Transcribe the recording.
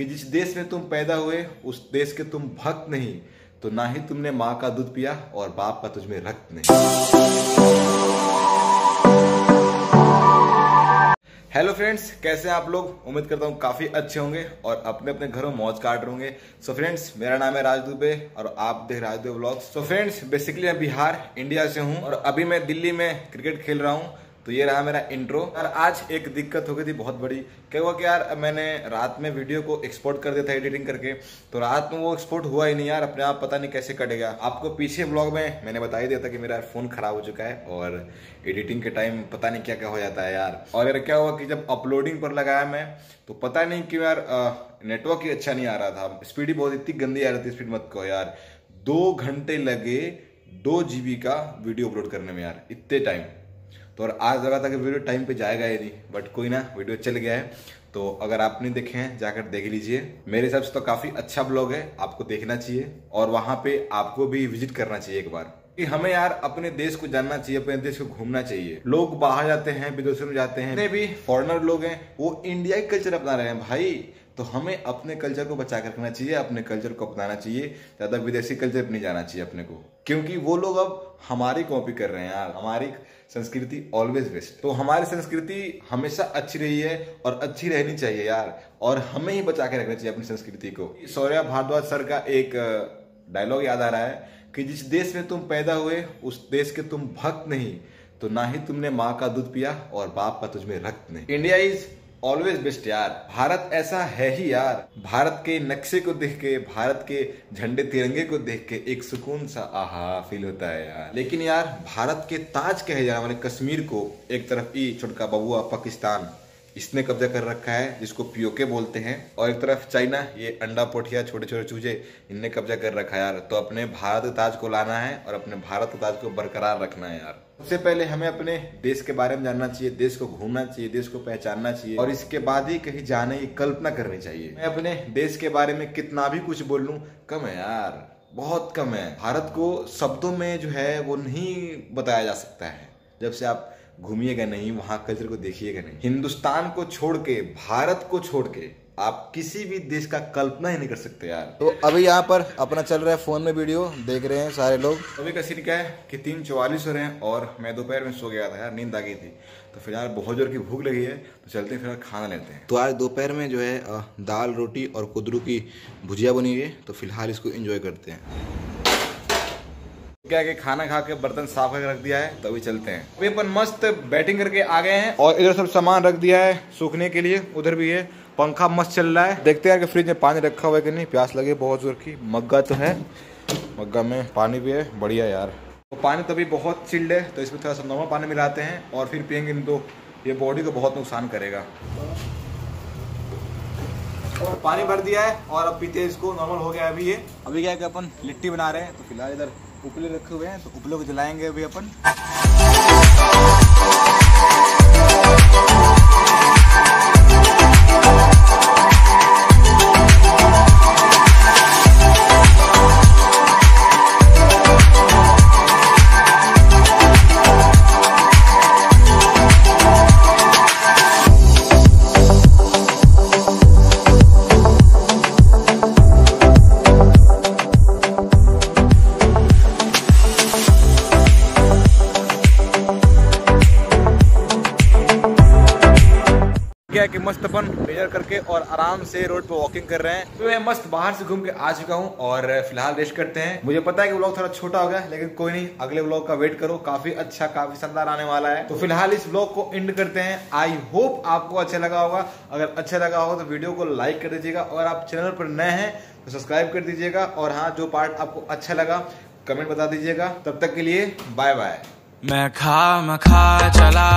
कि जिस देश में तुम पैदा हुए, उस देश के तुम भक्त नहीं तो ना ही तुमने माँ का दूध पिया और बाप का तुझमें रक्त नहीं। हेलो फ्रेंड्स कैसे हैं आप लोग? उम्मीद करता हूँ काफ़ी अच्छे होंगे और अपने अपने घरों मौज काट रहे होंगे। सो फ्रेंड्स मेरा नाम है राज दुबे और आप देख Raj Dubey blogs so friends basically मैं बिहार इंडिया से हूँ और अभी मैं दिल्ली में क्रिकेट खेल रहा हूँ। तो ये रहा मेरा इंट्रो और आज एक दिक्कत हो गई थी, बहुत बड़ी। क्या हुआ कि यार, मैंने रात में वीडियो को एक्सपोर्ट कर दिया था एडिटिंग करके। तो रात में वो एक्सपोर्ट हुआ ही नहीं यार, अपने आप पता नहीं कैसे कट गया आपको पीछे ब्लॉग में मैंने बता ही दिया था कि मेरा फ़ोन खराब हो चुका है और एडिटिंग के टाइम पता नहीं क्या क्या हो जाता है यार। और यार क्या हुआ कि जब अपलोडिंग पर लगाया मैं तो पता नहीं क्यों यार नेटवर्क ही अच्छा नहीं आ रहा था। स्पीड ही बहुत, इतनी गंदी आ रही थी स्पीड मत कहो यार। दो घंटे लगे दो जीबी का वीडियो अपलोड करने में यार, इतने टाइम तो और आज लगा था कि वीडियो टाइम पे जाएगा ही नहीं बट कोई ना वीडियो चल गया है। तो अगर आप नहीं देखे हैं जाकर देख लीजिए। मेरे हिसाब से तो काफ़ी अच्छा ब्लॉग है आपको देखना चाहिए और वहाँ पे आपको भी विज़िट करना चाहिए एक बार। कि हमें यार अपने देश को जानना चाहिए अपने देश को घूमना चाहिए। लोग बाहर जाते हैं विदेशों में जाते हैं। भी फॉरनर लोग हैं वो इंडिया का कल्चर अपना रहे हैं भाई। तो हमें अपने कल्चर को बचा कर रखना चाहिए, अपने कल्चर को अपनाना चाहिए, ज़्यादा विदेशी कल्चर नहीं जाना चाहिए अपने को। क्योंकि वो लोग अब हमारी कॉपी कर रहे हैं यार, हमारी संस्कृति ऑलवेज बेस्ट तो हमारी संस्कृति हमेशा अच्छी रही है और अच्छी रहनी चाहिए यार, और हमें ही बचा के रखना चाहिए अपनी संस्कृति को। सौर्या भारद्वाज सर का एक डायलॉग याद आ रहा है कि जिस देश में तुम पैदा हुए, उस देश के तुम भक्त नहीं तो ना ही तुमने माँ का दूध पिया और बाप का तुझमें रक्त नहीं। इंडिया इज़ ऑलवेज बेस्ट यार। भारत ऐसा है ही, यार। भारत के नक्शे को देख के, भारत के झंडे तिरंगे को देख के एक सुकून सा, आहा फील होता है, यार। लेकिन यार, भारत के ताज कहे जाने वाले कश्मीर को एक तरफ़, ई छोटका बबुआ, पाकिस्तान। इसने कब्जा कर रखा है, जिसको पीओके बोलते हैं। और एक तरफ़ चाइना, ये अंडा पोठिया, छोटे छोटे चूजे, इनने कब्जा कर रखा है यार। तो अपने भारत ताज को लाना है और अपने भारत ताज को बरकरार रखना है यार। सबसे पहले हमें अपने देश के बारे में जानना चाहिए, देश को घूमना चाहिए, देश को पहचानना चाहिए। और इसके बाद ही कहीं जाने की कल्पना करनी चाहिए। मैं अपने देश के बारे में कितना भी कुछ बोल लू कम है यार। बहुत कम है। भारत को शब्दों में जो है, वो नहीं बताया जा सकता है। जब से आप घूमिएगा नहीं वहाँ कल्चर को देखिएगा नहीं। हिंदुस्तान को छोड़ के भारत को छोड़ के आप किसी भी देश का कल्पना ही नहीं कर सकते यार। तो अभी यहाँ पर अपना चल रहा है फ़ोन में वीडियो देख रहे हैं सारे लोग। अभी का सीन क्या है कि तीन चौवालीस हो रहे हैं और मैं दोपहर में सो गया था यार नींद आ गई थी। तो फ़िलहाल बहुत ज़ोर की भूख लगी है तो चलते हैं फ़िलहाल खाना लेते हैं। तो आज दोपहर में जो है दाल रोटी और कुदरू की भुजिया बनी हुई है तो फ़िलहाल इसको इंजॉय करते हैं। क्या कि खाना खा के बर्तन साफ़ करके रख दिया है तो अभी चलते हैं। अभी अपन मस्त बैटिंग करके आ गए हैं और इधर सब सामान रख दिया है सूखने के लिए, उधर भी है। पंखा मस्त चल रहा है। देखते हैं कि फ्रिज में पानी रखा हुआ है कि नहीं। प्यास लगे बहुत ज़ोर की। मग्गा तो है। मग्गा में पानी भी है। बढ़िया यार। तो पानी तभी बहुत चिल्ड है तो इसमें थोड़ा सा नॉर्मल पानी मिलाते हैं और फिर पियेंगे तो ये बॉडी को बहुत नुकसान करेगा। पानी भर दिया है और अब पीते हैं इसको। नॉर्मल हो गया अभी ये। अभी क्या है कि अपन लिट्टी बना रहे हैं तो फ़िलहाल इधर उपले रखे हुए हैं तो उपले को जलाएँगे अभी अपन। क्या कि मस्त अपन लेजर करके और आराम से रोड पे वॉकिंग कर रहे हैं। तो मैं मस्त बाहर से घूम के आ चुका हूँ और फ़िलहाल रेस्ट करते हैं। मुझे पता है कि ब्लॉग थोड़ा छोटा हो गया, लेकिन कोई नहीं, अगले ब्लॉग का वेट करो। काफ़ी अच्छा काफ़ी शानदार आने वाला है। तो फ़िलहाल इस ब्लॉग को एंड करते हैं। आई होप आपको अच्छा लगा होगा। अगर अच्छा लगा होगा तो वीडियो को लाइक कर दीजिएगा और आप चैनल पर नए हैं तो सब्सक्राइब कर दीजिएगा। और हाँ जो पार्ट आपको अच्छा लगा कमेंट बता दीजिएगा। तब तक के लिए बाय बाय मैं खा मैं खा चला।